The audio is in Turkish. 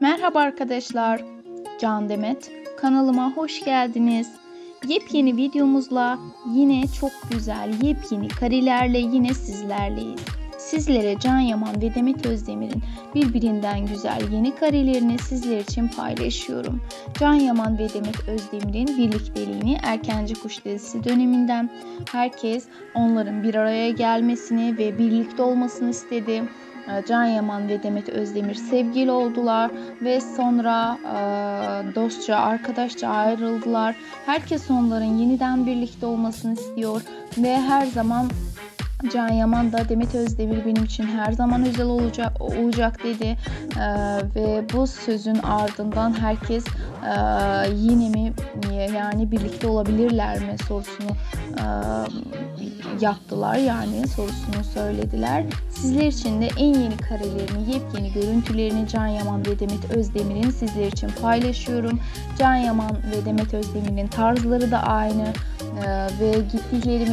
Merhaba arkadaşlar. Can Demet. Kanalıma hoş geldiniz. Yepyeni videomuzla yine çok güzel yepyeni karelerle yine sizlerleyiz. Sizlere Can Yaman ve Demet Özdemir'in birbirinden güzel yeni karelerini sizler için paylaşıyorum. Can Yaman ve Demet Özdemir'in birlikteliğini Erkenci Kuş dizisi döneminden herkes onların bir araya gelmesini ve birlikte olmasını istedi. Ee, Can Yaman ve Demet Özdemir sevgili oldular ve sonra e, dostça, arkadaşça ayrıldılar. Herkes onların yeniden birlikte olmasını istiyor ve her zaman Can Yaman da Demet Özdemir benim için her zaman özel olacak olacak dedi ee, ve bu sözün ardından herkes e, yine mi yani birlikte olabilirler mi sorusunu e, yaptılar yani sorusunu söylediler. Sizler için de en yeni karelerini, yepyeni görüntülerini Can Yaman ve Demet Özdemir'in sizler için paylaşıyorum. Can Yaman ve Demet Özdemir'in tarzları da aynı e, ve gittikleri